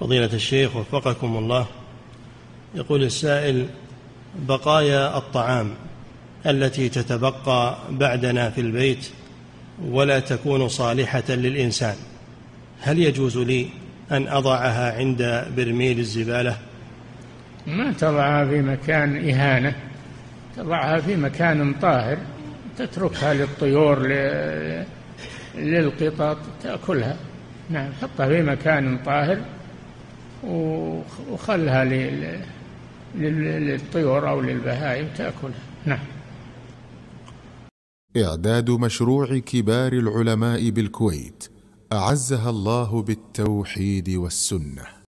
فضيلة الشيخ وفقكم الله. يقول السائل بقايا الطعام التي تتبقى بعدنا في البيت ولا تكون صالحة للإنسان هل يجوز لي أن أضعها عند برميل الزبالة؟ ما تضعها في مكان إهانة تضعها في مكان طاهر تتركها للطيور للقطط تأكلها. نعم حطها في مكان طاهر وخلها للطيور أو للبهائم تأكلها. نعم. إعداد مشروع كبار العلماء بالكويت أعزها الله بالتوحيد والسنة.